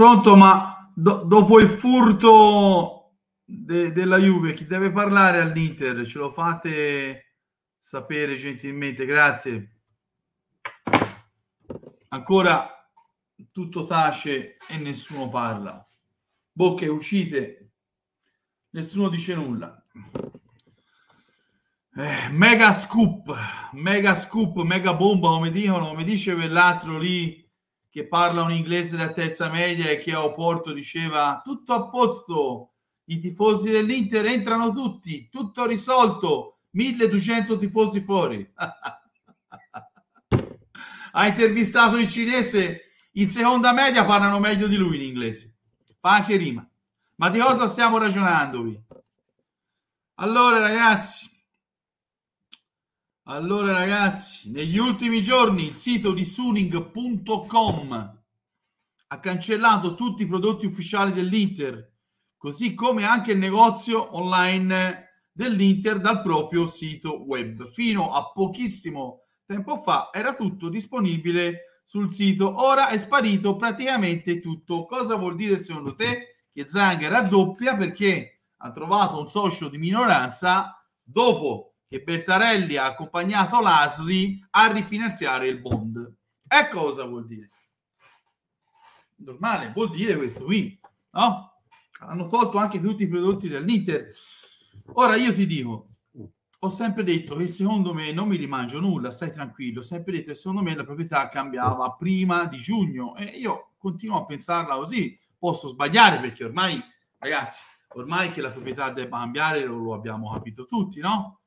Pronto, ma do- dopo il furto de- della Juve, chi deve parlare all'Inter? Ce lo fate sapere gentilmente, grazie. Ancora tutto tace e nessuno parla. Bocche uscite, nessuno dice nulla. Eh, mega scoop, mega scoop, mega bomba, come dicono, come dice quell'altro lì che parla un inglese da terza media e che a Oporto diceva tutto a posto, i tifosi dell'Inter entrano tutti, tutto risolto, 1200 tifosi fuori. ha intervistato il cinese, in seconda media parlano meglio di lui in inglese, fa anche rima. Ma di cosa stiamo ragionando qui? Allora ragazzi, allora ragazzi, negli ultimi giorni il sito di suning.com ha cancellato tutti i prodotti ufficiali dell'Inter, così come anche il negozio online dell'Inter dal proprio sito web. Fino a pochissimo tempo fa era tutto disponibile sul sito, ora è sparito praticamente tutto. Cosa vuol dire secondo te che Zang raddoppia perché ha trovato un socio di minoranza dopo che Bertarelli ha accompagnato l'Asri a rifinanziare il bond. Ecco cosa vuol dire. Normale, vuol dire questo qui, no? Hanno tolto anche tutti i prodotti dell'Inter. Ora io ti dico, ho sempre detto che secondo me non mi rimangio nulla, stai tranquillo, ho sempre detto che secondo me la proprietà cambiava prima di giugno e io continuo a pensarla così. Posso sbagliare perché ormai, ragazzi, ormai che la proprietà debba cambiare lo, lo abbiamo capito tutti, no?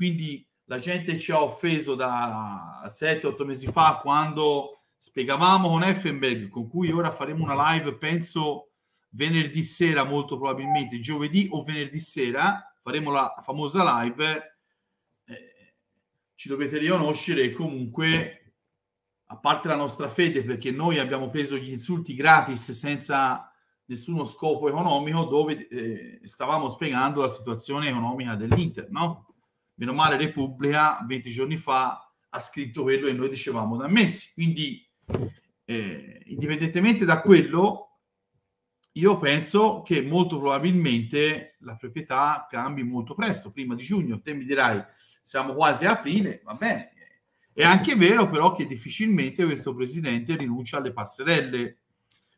Quindi la gente ci ha offeso da 7-8 mesi fa quando spiegavamo con Effenberg, con cui ora faremo una live, penso venerdì sera, molto probabilmente giovedì o venerdì sera, faremo la famosa live. Eh, ci dovete riconoscere comunque, a parte la nostra fede, perché noi abbiamo preso gli insulti gratis senza nessuno scopo economico, dove eh, stavamo spiegando la situazione economica dell'Inter, no? Meno male Repubblica 20 giorni fa ha scritto quello e noi dicevamo da mesi. Quindi, eh, indipendentemente da quello, io penso che molto probabilmente la proprietà cambi molto presto, prima di giugno. Te mi dirai, siamo quasi a aprile, va bene. È anche vero però che difficilmente questo presidente rinuncia alle passerelle,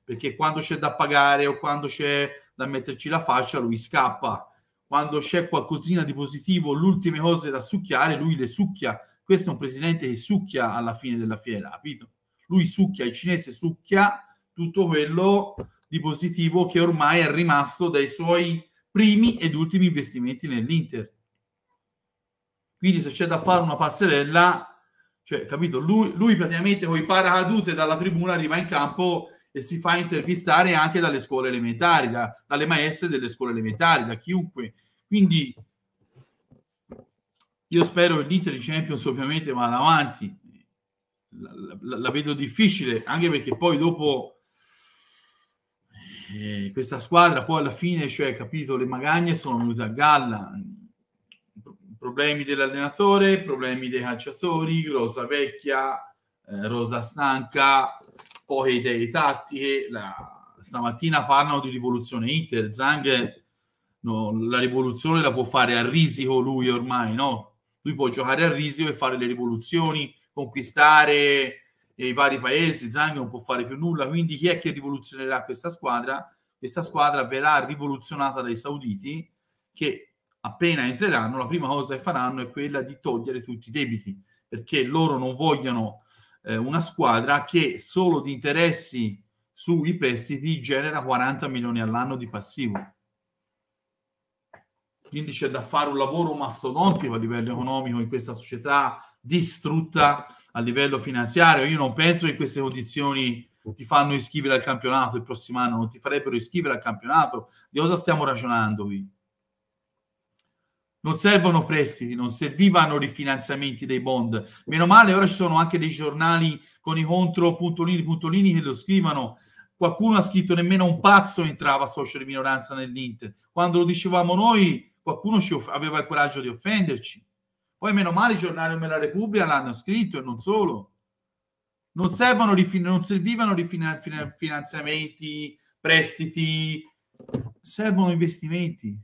perché quando c'è da pagare o quando c'è da metterci la faccia, lui scappa quando c'è qualcosina di positivo, le ultime cose da succhiare, lui le succhia. Questo è un presidente che succhia alla fine della fiera, capito? Lui succhia, il cinese succhia tutto quello di positivo che ormai è rimasto dai suoi primi ed ultimi investimenti nell'Inter. Quindi se c'è da fare una passerella, cioè, capito? Lui, lui praticamente con i paracadute dalla tribuna arriva in campo e si fa intervistare anche dalle scuole elementari, da, dalle maestre delle scuole elementari, da chiunque. Quindi io spero che l'Inter Champions ovviamente vada avanti. La, la, la vedo difficile, anche perché poi dopo eh, questa squadra poi alla fine, cioè, capito, le magagne sono venute a galla. Problemi dell'allenatore, problemi dei calciatori, rosa vecchia, eh, rosa stanca, poche idee tattiche. La, stamattina parlano di rivoluzione Inter. Zang, no, la rivoluzione la può fare a risico lui ormai, no? Lui può giocare a risico e fare le rivoluzioni, conquistare i vari paesi. Zang non può fare più nulla. Quindi chi è che rivoluzionerà questa squadra? Questa squadra verrà rivoluzionata dai sauditi che appena entreranno la prima cosa che faranno è quella di togliere tutti i debiti perché loro non vogliono eh, una squadra che solo di interessi sui prestiti genera 40 milioni all'anno di passivo. Quindi c'è da fare un lavoro mastodontico a livello economico in questa società distrutta a livello finanziario. Io non penso che queste condizioni ti fanno iscrivere al campionato il prossimo anno, non ti farebbero iscrivere al campionato. Di cosa stiamo ragionando qui? non servono prestiti, non servivano rifinanziamenti dei bond. Meno male, ora ci sono anche dei giornali con i contro puntolini, puntolini che lo scrivono. Qualcuno ha scritto nemmeno un pazzo entrava socio di minoranza nell'Inter. Quando lo dicevamo noi, qualcuno off- aveva il coraggio di offenderci. Poi, meno male, i giornali come la Repubblica l'hanno scritto e non solo. Non, servono non servivano rifin- finanziamenti, prestiti, servono investimenti,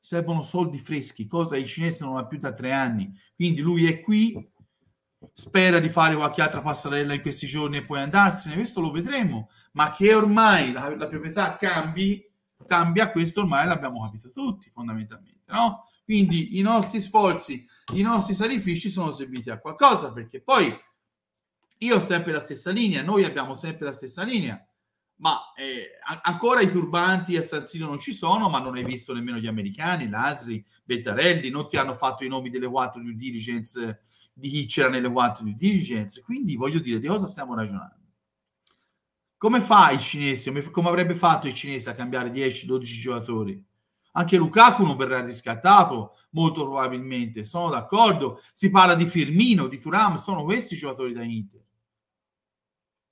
servono soldi freschi, cosa i cinesi non hanno più da tre anni. Quindi lui è qui, spera di fare qualche altra passerella in questi giorni e poi andarsene, questo lo vedremo, ma che ormai la, la proprietà cambi, cambia, questo ormai l'abbiamo capito tutti fondamentalmente, no? Quindi i nostri sforzi, i nostri sacrifici sono serviti a qualcosa, perché poi io ho sempre la stessa linea, noi abbiamo sempre la stessa linea, ma eh, ancora i turbanti a San Siro non ci sono, ma non hai visto nemmeno gli americani, Lasri, Bettarelli, non ti hanno fatto i nomi delle quattro due diligence di chi c'era nelle quattro due diligence, quindi voglio dire, di cosa stiamo ragionando? Come fa i cinesi, come avrebbe fatto i cinesi a cambiare 10-12 giocatori? Anche Lukaku non verrà riscattato, molto probabilmente, sono d'accordo. Si parla di Firmino, di Turam, sono questi i giocatori da Inter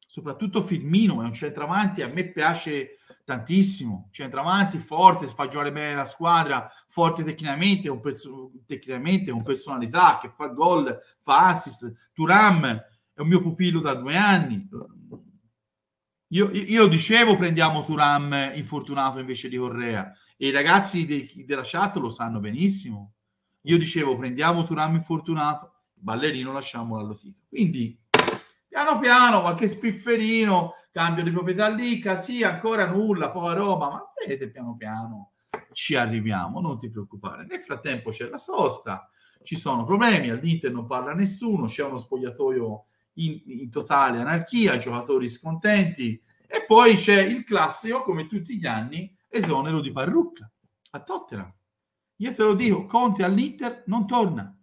soprattutto Firmino è un centravanti, a me piace tantissimo, centravanti forte, fa giocare bene la squadra, forte tecnicamente, un perso- tecnicamente con personalità, che fa gol, fa assist. Turam è un mio pupillo da due anni. Io, io dicevo, prendiamo Turam infortunato invece di Correa e i ragazzi de- della chat lo sanno benissimo. Io dicevo, prendiamo Turam infortunato, ballerino lasciamolo allo titolo. Quindi Piano piano, qualche spifferino, cambio di proprietà lì, sì, ancora nulla, poi roba, ma vedete piano piano ci arriviamo, non ti preoccupare. Nel frattempo c'è la sosta, ci sono problemi, all'Inter non parla nessuno, c'è uno spogliatoio in, in totale anarchia, giocatori scontenti e poi c'è il classico, come tutti gli anni, esonero di Parrucca a Tottenham. Io te lo dico, Conte all'Inter non torna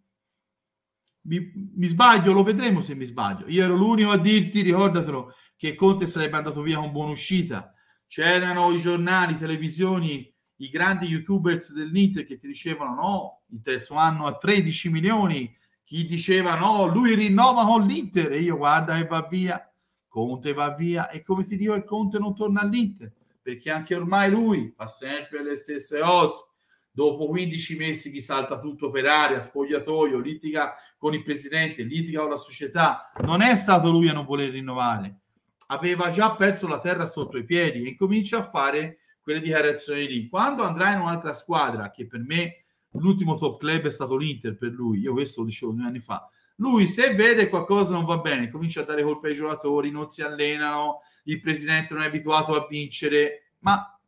mi, mi, sbaglio, lo vedremo se mi sbaglio. Io ero l'unico a dirti, ricordatelo, che Conte sarebbe andato via con buona uscita. C'erano i giornali, televisioni, i grandi youtubers dell'Inter che ti dicevano no, il terzo anno a 13 milioni, chi diceva no, lui rinnova con l'Inter e io guarda e va via, Conte va via e come ti dico, il Conte non torna all'Inter perché anche ormai lui fa sempre le stesse cose dopo 15 mesi gli salta tutto per aria, spogliatoio, litiga con il presidente, litiga con la società. Non è stato lui a non voler rinnovare, aveva già perso la terra sotto i piedi e comincia a fare quelle dichiarazioni lì. Quando andrà in un'altra squadra, che per me l'ultimo top club è stato l'Inter per lui, io questo lo dicevo due anni fa, lui se vede qualcosa non va bene, comincia a dare colpe ai giocatori, non si allenano, il presidente non è abituato a vincere, ma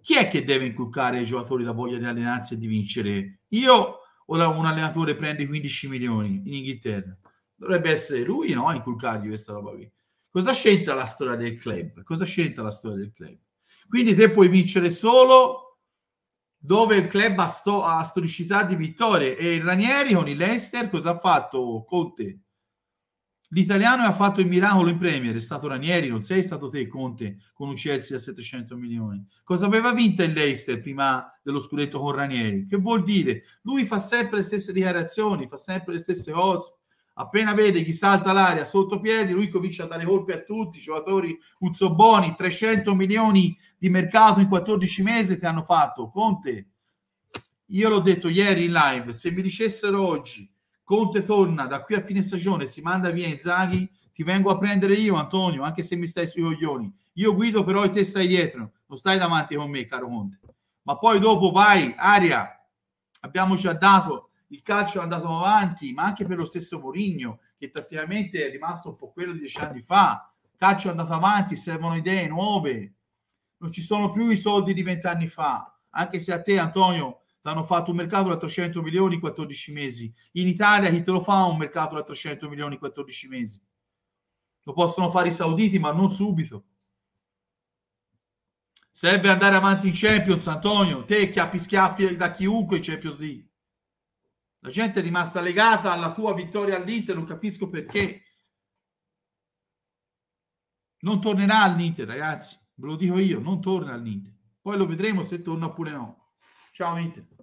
chi è che deve inculcare ai giocatori la voglia di allenarsi e di vincere? Io o un allenatore prende 15 milioni in Inghilterra? Dovrebbe essere lui, no? A inculcargli questa roba qui. Cosa c'entra la storia del club? Cosa c'entra la storia del club? Quindi te puoi vincere solo dove il club ha, sto- ha storicità di vittorie. E il Ranieri con il Leicester cosa ha fatto? Conte L'italiano ha fatto il miracolo in Premier, è stato Ranieri, non sei stato te, Conte, con un Chelsea a 700 milioni. Cosa aveva vinto il Leicester prima dello scudetto con Ranieri? Che vuol dire? Lui fa sempre le stesse dichiarazioni, fa sempre le stesse cose. Appena vede chi salta l'aria sotto piedi, lui comincia a dare colpi a tutti, i giocatori Uzzoboni, 300 milioni di mercato in 14 mesi che hanno fatto. Conte, io l'ho detto ieri in live, se mi dicessero oggi Conte torna da qui a fine stagione, si manda via Inzaghi, ti vengo a prendere io Antonio, anche se mi stai sui coglioni. Io guido però e te stai dietro, non stai davanti con me, caro Conte. Ma poi dopo vai, aria, abbiamo già dato, il calcio è andato avanti, ma anche per lo stesso Mourinho, che tatticamente è rimasto un po' quello di dieci anni fa. Il calcio è andato avanti, servono idee nuove. Non ci sono più i soldi di vent'anni fa, anche se a te, Antonio, hanno fatto un mercato da 300 milioni in 14 mesi. In Italia chi te lo fa un mercato da 300 milioni in 14 mesi? Lo possono fare i sauditi, ma non subito. Serve andare avanti in Champions, Antonio. Te chiappi schiaffi da chiunque in Champions League. La gente è rimasta legata alla tua vittoria all'Inter, non capisco perché. Non tornerà all'Inter, ragazzi. Ve lo dico io, non torna all'Inter. Poi lo vedremo se torna oppure no. Ciao Inter.